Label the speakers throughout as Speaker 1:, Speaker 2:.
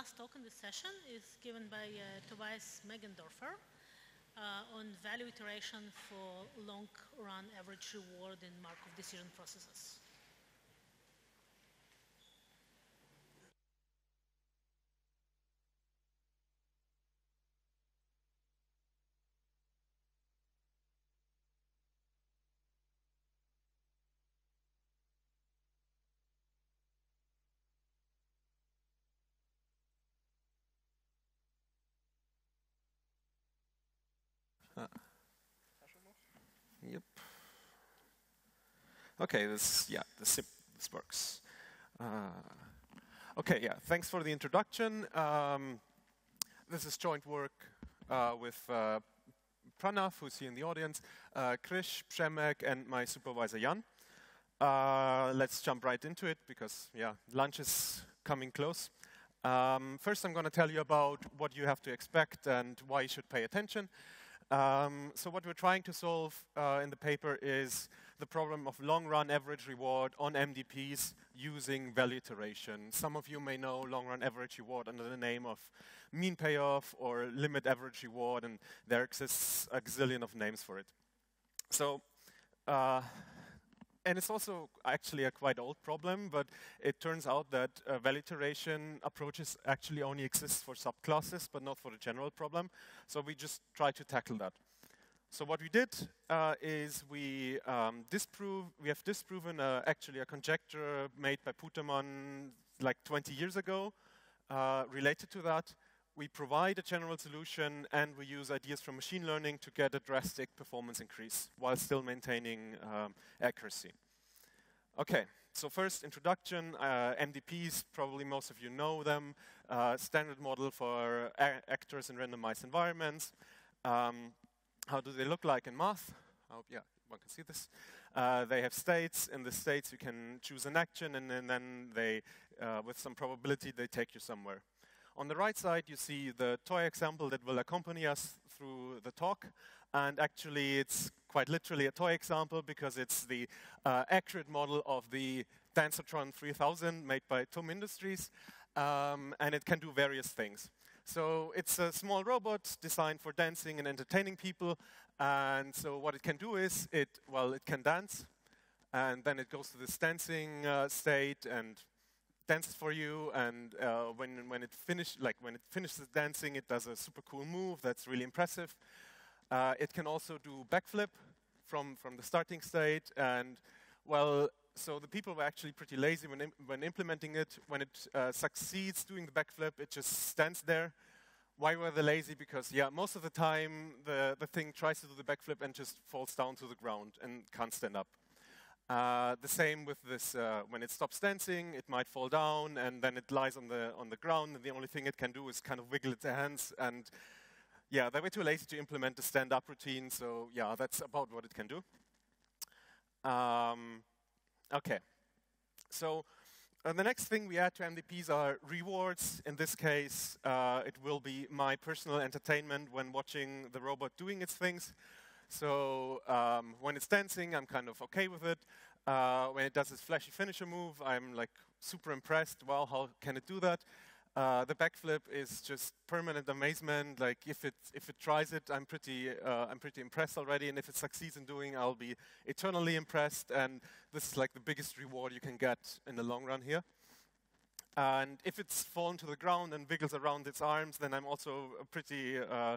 Speaker 1: last talk in the session is given by uh, Tobias Meggendorfer uh, on value iteration for long-run average reward in Markov decision processes.
Speaker 2: Yep. Okay, this, yeah, this, this works. Uh, okay, yeah, thanks for the introduction. Um, this is joint work uh, with uh, Pranav, who's here in the audience, uh, Krish, Przemek, and my supervisor Jan. Uh, let's jump right into it because, yeah, lunch is coming close. Um, first, I'm going to tell you about what you have to expect and why you should pay attention. Um, so what we're trying to solve uh, in the paper is the problem of long-run average reward on MDPs using value iteration. Some of you may know long-run average reward under the name of mean payoff or limit average reward, and there exists a gazillion of names for it. So uh, and it's also actually a quite old problem, but it turns out that uh, iteration approaches actually only exist for subclasses, but not for the general problem. So we just try to tackle that. So what we did uh, is we um, disprove, we have disproven uh, actually a conjecture made by Puterman like 20 years ago uh, related to that we provide a general solution and we use ideas from machine learning to get a drastic performance increase while still maintaining um, accuracy. Okay, so first introduction, uh, MDPs, probably most of you know them, uh, standard model for actors in randomized environments. Um, how do they look like in math? Yeah, one can see this. Uh, they have states. In the states, you can choose an action, and, and then they, uh, with some probability, they take you somewhere. On the right side, you see the toy example that will accompany us through the talk. And actually, it's quite literally a toy example because it's the uh, accurate model of the Dancetron 3000 made by TUM Industries. Um, and it can do various things. So it's a small robot designed for dancing and entertaining people. And so what it can do is, it well, it can dance, and then it goes to this dancing uh, state and dances for you, and uh, when when it finish like when it finishes dancing, it does a super cool move that's really impressive. Uh, it can also do backflip from from the starting state, and well, so the people were actually pretty lazy when Im when implementing it. When it uh, succeeds doing the backflip, it just stands there. Why were they lazy? Because yeah, most of the time the the thing tries to do the backflip and just falls down to the ground and can't stand up. Uh, the same with this, uh, when it stops dancing, it might fall down and then it lies on the, on the ground and the only thing it can do is kind of wiggle its hands and yeah, they were too lazy to implement the stand-up routine, so yeah, that's about what it can do. Um, okay, so uh, the next thing we add to MDPs are rewards. In this case, uh, it will be my personal entertainment when watching the robot doing its things. So um, when it's dancing, I'm kind of okay with it. Uh, when it does this flashy finisher move, I'm like super impressed. Wow, how can it do that? Uh, the backflip is just permanent amazement. Like if it if it tries it, I'm pretty uh, I'm pretty impressed already. And if it succeeds in doing, I'll be eternally impressed. And this is like the biggest reward you can get in the long run here. And if it's fallen to the ground and wiggles around its arms, then I'm also pretty uh,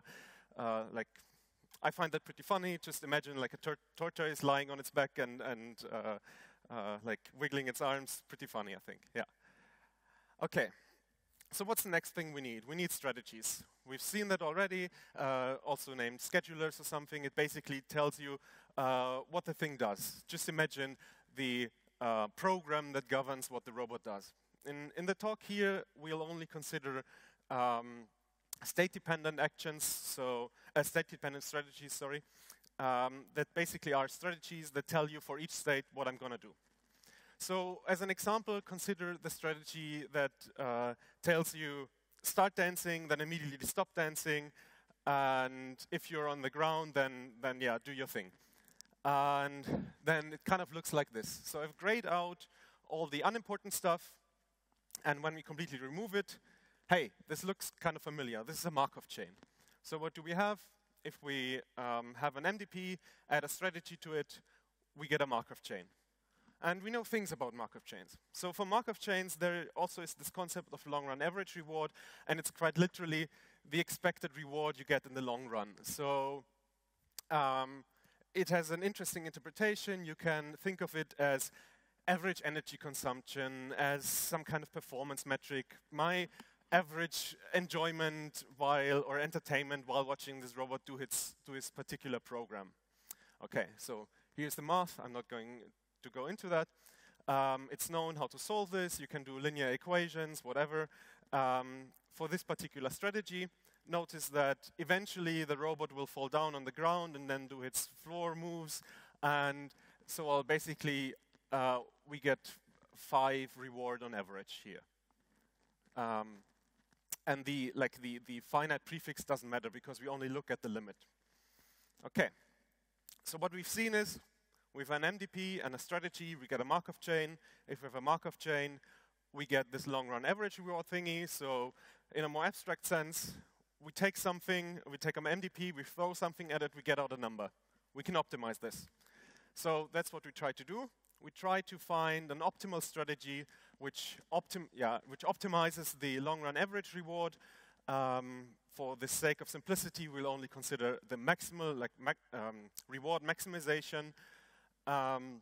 Speaker 2: uh, like I find that pretty funny. Just imagine like a tor tortoise lying on its back and, and uh, uh, like wiggling its arms. Pretty funny, I think. Yeah. Okay. So what's the next thing we need? We need strategies. We've seen that already, uh, also named schedulers or something. It basically tells you uh, what the thing does. Just imagine the uh, program that governs what the robot does. In, in the talk here, we'll only consider um, state-dependent actions, so uh, state-dependent strategies, sorry, um, that basically are strategies that tell you for each state what I'm going to do. So as an example, consider the strategy that uh, tells you start dancing, then immediately stop dancing, and if you're on the ground, then, then yeah, do your thing. And then it kind of looks like this. So I've grayed out all the unimportant stuff, and when we completely remove it, hey, this looks kind of familiar. This is a Markov chain. So what do we have? If we um, have an MDP, add a strategy to it, we get a Markov chain. And we know things about Markov chains. So for Markov chains, there also is this concept of long-run average reward, and it's quite literally the expected reward you get in the long run. So um, it has an interesting interpretation. You can think of it as average energy consumption, as some kind of performance metric. My average enjoyment while or entertainment while watching this robot do its do its particular program. Okay, so here's the math. I'm not going to go into that. Um, it's known how to solve this. You can do linear equations, whatever. Um, for this particular strategy, notice that eventually the robot will fall down on the ground and then do its floor moves. And so I'll basically, uh, we get five reward on average here. Um, and the, like the, the finite prefix doesn't matter because we only look at the limit. Okay, so what we've seen is with an MDP and a strategy, we get a Markov chain. If we have a Markov chain, we get this long-run average reward thingy. So in a more abstract sense, we take something, we take an MDP, we throw something at it, we get out a number. We can optimize this. So that's what we try to do. We try to find an optimal strategy which, optim yeah, which optimizes the long-run average reward. Um, for the sake of simplicity, we'll only consider the maximal like um, reward maximization um,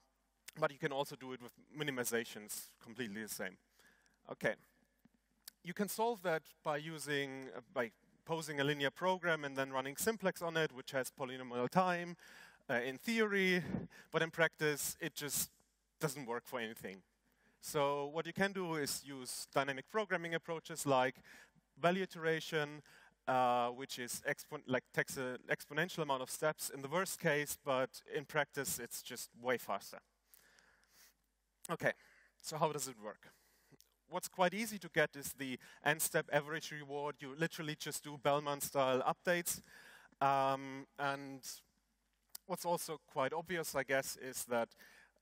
Speaker 2: but you can also do it with minimizations, completely the same. Okay. You can solve that by using, uh, by posing a linear program and then running simplex on it, which has polynomial time uh, in theory, but in practice, it just doesn't work for anything. So what you can do is use dynamic programming approaches like value iteration, uh, which is like takes an exponential amount of steps in the worst case, but in practice it's just way faster. Okay, so how does it work? What's quite easy to get is the n-step average reward. You literally just do Bellman-style updates. Um, and what's also quite obvious, I guess, is that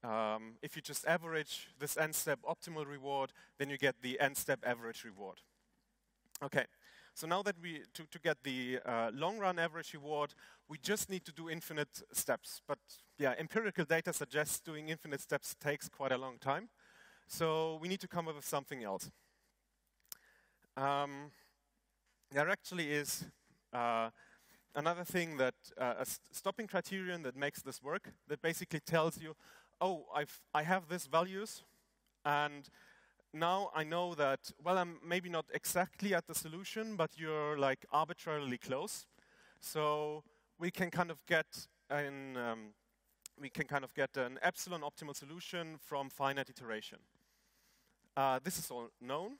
Speaker 2: um, if you just average this n-step optimal reward, then you get the n-step average reward. Okay, so now that we, to, to get the uh, long run average reward, we just need to do infinite steps. But yeah, empirical data suggests doing infinite steps takes quite a long time. So we need to come up with something else. Um, there actually is uh, another thing that, uh, a st stopping criterion that makes this work, that basically tells you, oh, I've, I have these values, and now I know that, well, I'm maybe not exactly at the solution, but you're like arbitrarily close. So we can kind of get an, um, we can kind of get an epsilon optimal solution from finite iteration. Uh, this is all known.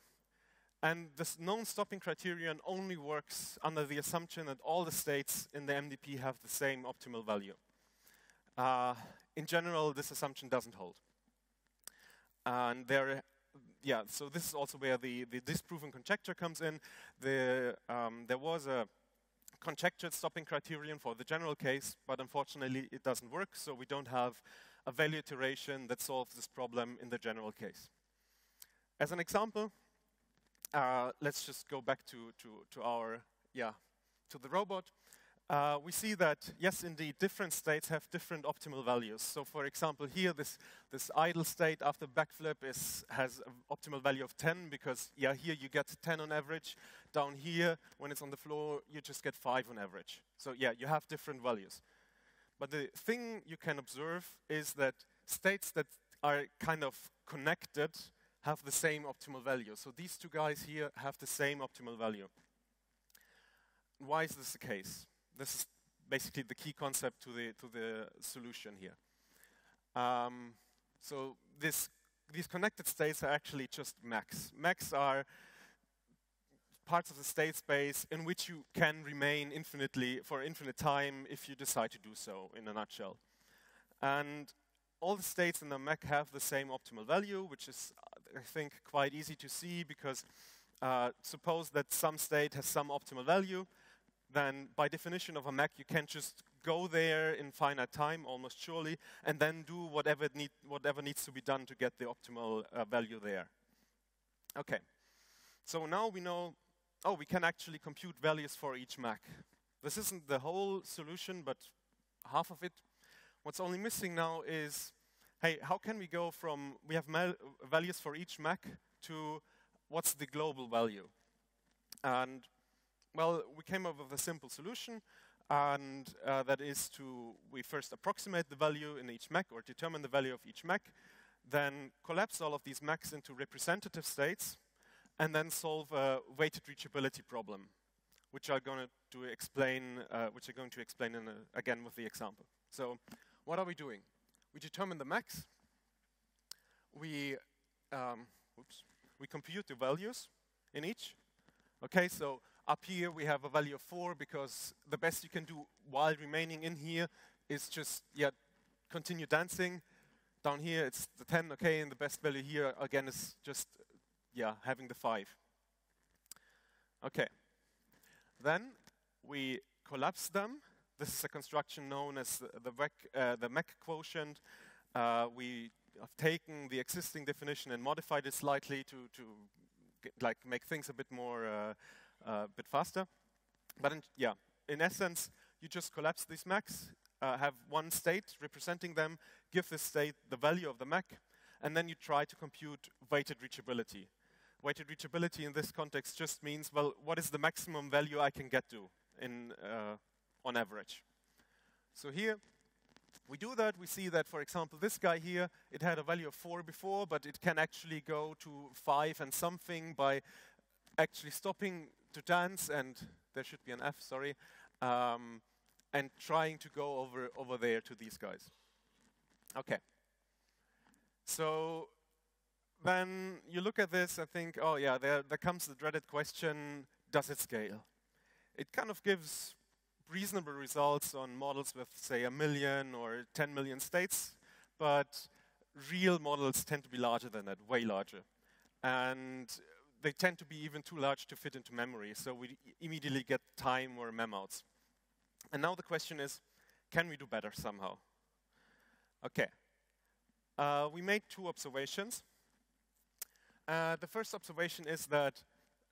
Speaker 2: And this non-stopping criterion only works under the assumption that all the states in the MDP have the same optimal value. Uh, in general, this assumption doesn't hold. And there yeah, so this is also where the, the disproven conjecture comes in. The, um, there was a conjectured stopping criterion for the general case, but unfortunately it doesn't work, so we don't have a value iteration that solves this problem in the general case. As an example, uh, let's just go back to, to, to our, yeah, to the robot uh, we see that, yes, indeed, different states have different optimal values. So, for example, here, this, this idle state after backflip is, has an optimal value of 10 because, yeah, here you get 10 on average. Down here, when it's on the floor, you just get 5 on average. So, yeah, you have different values. But the thing you can observe is that states that are kind of connected have the same optimal value. So, these two guys here have the same optimal value. Why is this the case? This is basically the key concept to the, to the solution here. Um, so this, these connected states are actually just MECs. MECs are parts of the state space in which you can remain infinitely for infinite time if you decide to do so, in a nutshell. And all the states in the MEC have the same optimal value, which is, I think, quite easy to see because uh, suppose that some state has some optimal value, then by definition of a MEC, you can just go there in finite time, almost surely, and then do whatever, need, whatever needs to be done to get the optimal uh, value there. Okay, so now we know oh, we can actually compute values for each MEC. This isn't the whole solution, but half of it. What's only missing now is, hey, how can we go from, we have values for each MEC to what's the global value? And, well, we came up with a simple solution, and uh, that is to, we first approximate the value in each MEC, or determine the value of each MEC, then collapse all of these MECs into representative states, and then solve a weighted reachability problem, which I'm going to explain, uh, which I'm going to explain a, again with the example. So, what are we doing? We determine the MECs. We, um, oops, we compute the values in each. Okay, so up here we have a value of 4 because the best you can do while remaining in here is just, yeah, continue dancing. Down here it's the 10, okay, and the best value here again is just yeah, having the 5. Okay. Then we collapse them. This is a construction known as the, VEC, uh, the MEC quotient. Uh, we have taken the existing definition and modified it slightly to, to get, like make things a bit more, uh, a uh, bit faster. But in, yeah, in essence, you just collapse these MECs, uh, have one state representing them, give this state the value of the MEC, and then you try to compute weighted reachability weighted reachability in this context just means, well, what is the maximum value I can get to in, uh, on average? So here, we do that. We see that, for example, this guy here, it had a value of 4 before, but it can actually go to 5 and something by actually stopping to dance, and there should be an F, sorry, um, and trying to go over, over there to these guys. Okay. So then you look at this and think, oh yeah, there, there comes the dreaded question, does it scale? It kind of gives reasonable results on models with, say, a million or 10 million states, but real models tend to be larger than that, way larger. And they tend to be even too large to fit into memory, so we immediately get time or memouts. And now the question is, can we do better somehow? Okay. Uh, we made two observations. Uh, the first observation is that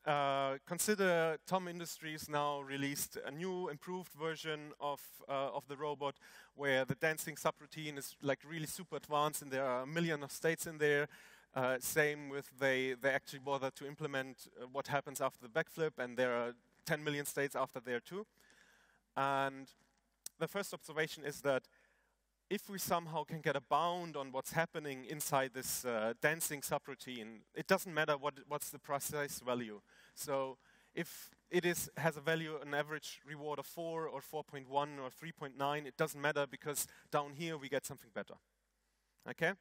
Speaker 2: uh, consider Tom Industries now released a new improved version of, uh, of the robot where the dancing subroutine is like really super advanced and there are a million of states in there. Uh, same with they, they actually bother to implement uh, what happens after the backflip and there are 10 million states after there too. And the first observation is that if we somehow can get a bound on what's happening inside this uh, dancing subroutine, it doesn't matter what, what's the precise value. So if it is, has a value, an average reward of 4 or 4.1 or 3.9, it doesn't matter because down here we get something better. Okay?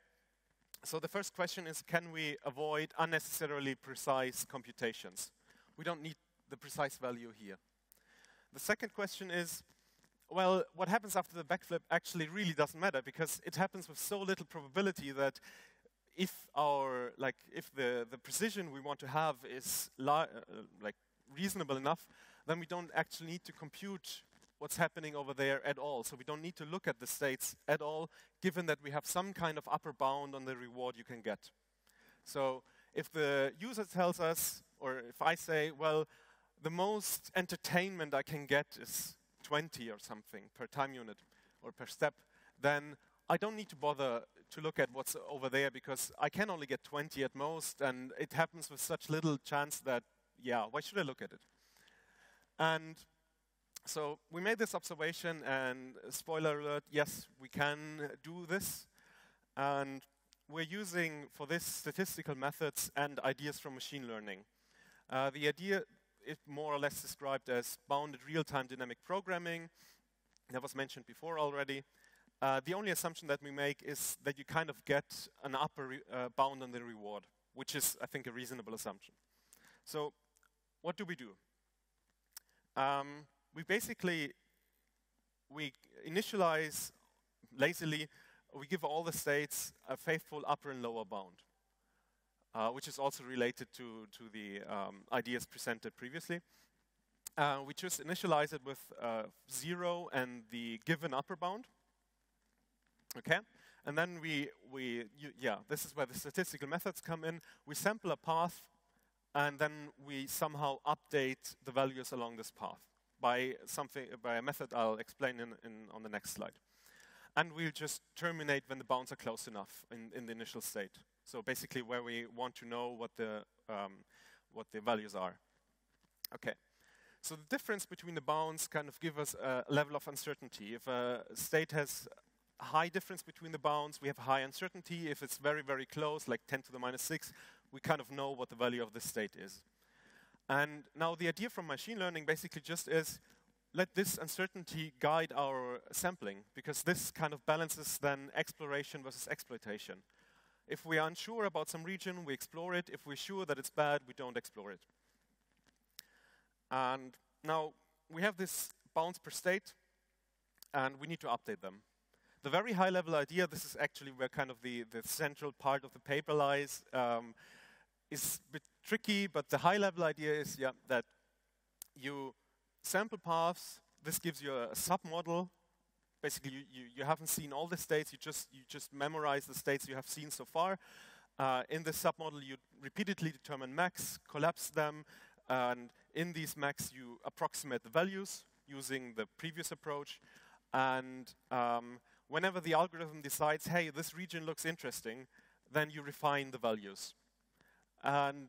Speaker 2: So the first question is, can we avoid unnecessarily precise computations? We don't need the precise value here. The second question is, well, what happens after the backflip actually really doesn't matter because it happens with so little probability that if our like if the the precision we want to have is uh, like reasonable enough, then we don't actually need to compute what's happening over there at all. So we don't need to look at the states at all, given that we have some kind of upper bound on the reward you can get. So if the user tells us, or if I say, well, the most entertainment I can get is 20 or something per time unit or per step, then I don't need to bother to look at what's over there because I can only get 20 at most, and it happens with such little chance that, yeah, why should I look at it? And so we made this observation, and spoiler alert, yes, we can do this. And we're using for this statistical methods and ideas from machine learning. Uh, the idea is more or less described as bounded real-time dynamic programming. That was mentioned before already. Uh, the only assumption that we make is that you kind of get an upper uh, bound on the reward, which is, I think, a reasonable assumption. So what do we do? Um, we basically, we initialize lazily, we give all the states a faithful upper and lower bound uh, which is also related to, to the um, ideas presented previously. Uh, we just initialize it with uh, zero and the given upper bound. Okay, and then we, we you, yeah, this is where the statistical methods come in. We sample a path and then we somehow update the values along this path by something by a method I'll explain in, in, on the next slide. And we'll just terminate when the bounds are close enough in, in the initial state. So basically, where we want to know what the um, what the values are. Okay. So the difference between the bounds kind of give us a level of uncertainty. If a state has high difference between the bounds, we have high uncertainty. If it's very, very close, like 10 to the minus 6, we kind of know what the value of this state is. And now the idea from machine learning basically just is let this uncertainty guide our sampling, because this kind of balances then exploration versus exploitation. If we are unsure about some region, we explore it. If we're sure that it's bad, we don't explore it. And now we have this bounds per state, and we need to update them. The very high level idea, this is actually where kind of the, the central part of the paper lies, um, is tricky, but the high level idea is yeah, that you sample paths, this gives you a, a submodel. Basically, you, you, you, haven't seen all the states, you just, you just memorize the states you have seen so far. Uh, in this submodel, you repeatedly determine MECs, collapse them, and in these MECs, you approximate the values using the previous approach. And um, whenever the algorithm decides, hey, this region looks interesting, then you refine the values. And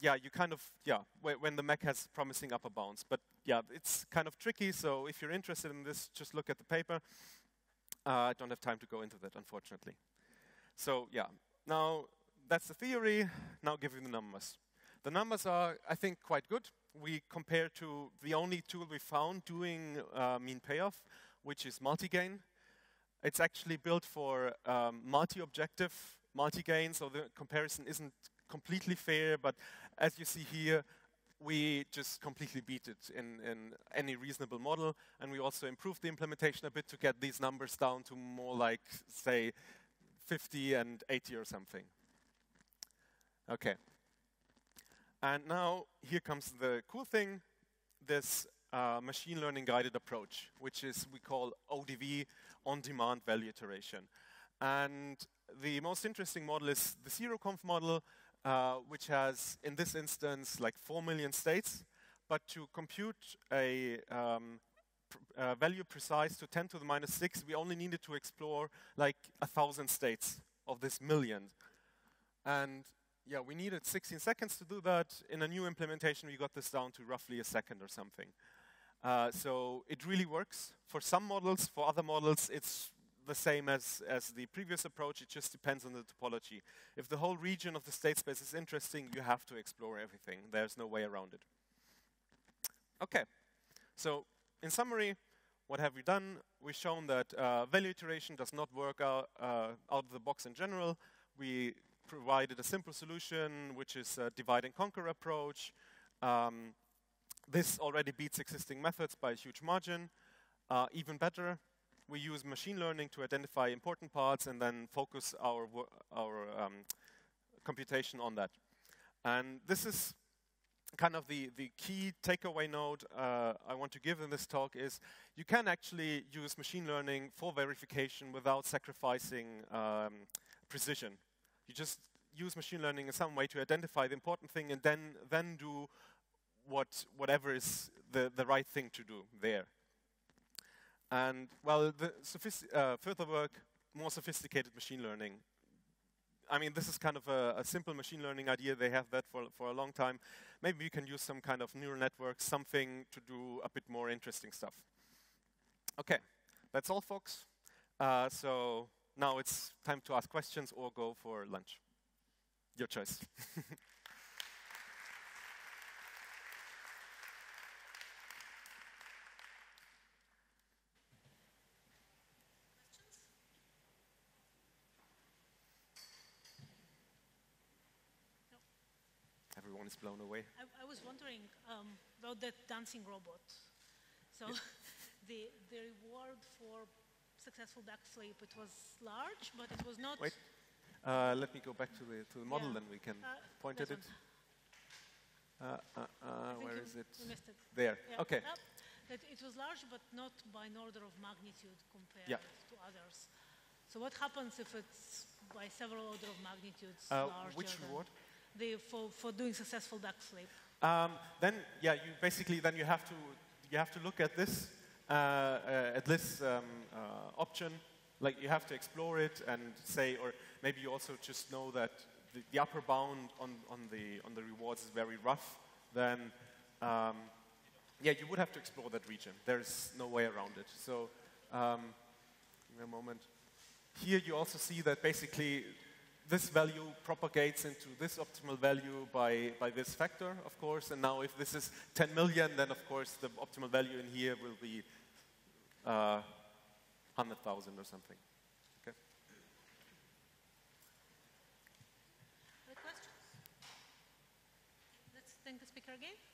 Speaker 2: yeah, you kind of, yeah, when the MEC has promising upper bounds. But yeah, it's kind of tricky, so if you're interested in this, just look at the paper. Uh, I don't have time to go into that, unfortunately. So yeah, now that's the theory. Now give you the numbers. The numbers are, I think, quite good. We compare to the only tool we found doing uh, mean payoff, which is multigain. It's actually built for um, multi-objective multigain, so the comparison isn't completely fair, but as you see here, we just completely beat it in, in, any reasonable model, and we also improved the implementation a bit to get these numbers down to more like, say, 50 and 80 or something. Okay. And now here comes the cool thing, this uh, machine learning guided approach, which is we call ODV, on-demand value iteration. And the most interesting model is the zero-conf model, uh, which has, in this instance, like 4 million states. But to compute a um, pr uh, value precise to 10 to the minus 6, we only needed to explore like a thousand states of this million. And yeah, we needed 16 seconds to do that. In a new implementation, we got this down to roughly a second or something. Uh, so it really works. For some models, for other models, it's the same as, as the previous approach. It just depends on the topology. If the whole region of the state space is interesting, you have to explore everything. There's no way around it. Okay. So in summary, what have we done? We've shown that uh, value iteration does not work out, uh, out of the box in general. We provided a simple solution, which is a divide and conquer approach. Um, this already beats existing methods by a huge margin. Uh, even better, we use machine learning to identify important parts and then focus our, our um, computation on that. And this is kind of the, the key takeaway note uh, I want to give in this talk is you can actually use machine learning for verification without sacrificing um, precision. You just use machine learning in some way to identify the important thing and then, then do what, whatever is the, the right thing to do there. And well, the uh, further work, more sophisticated machine learning. I mean, this is kind of a, a, simple machine learning idea. They have that for, for a long time. Maybe we can use some kind of neural network, something to do a bit more interesting stuff. Okay, that's all, folks. Uh, so now it's time to ask questions or go for lunch. Your choice. is blown away.
Speaker 1: I, I was wondering um, about that dancing robot. So yeah. the, the reward for successful backflip. It was large, but it was not.
Speaker 2: Wait, uh, let me go back to the to the model, yeah. then we can uh, point at it. Uh, uh, uh where is it?
Speaker 1: it?
Speaker 2: There. Yeah. Okay.
Speaker 1: It, it, was large, but not by an order of magnitude compared to others. So what happens if it's by several order of magnitudes
Speaker 2: uh, larger? Which reward?
Speaker 1: The, for, for doing successful backflip.
Speaker 2: Um, then, yeah, you basically then you have to you have to look at this uh, uh, at this um, uh, option. Like you have to explore it and say, or maybe you also just know that the, the upper bound on, on the on the rewards is very rough. Then, um, yeah, you would have to explore that region. There's no way around it. So, um, give me a moment. Here you also see that basically this value propagates into this optimal value by, by this factor, of course. And now if this is 10 million, then of course the optimal value in here will be uh, 100,000 or something. Okay.
Speaker 1: Other questions? Let's thank the speaker again.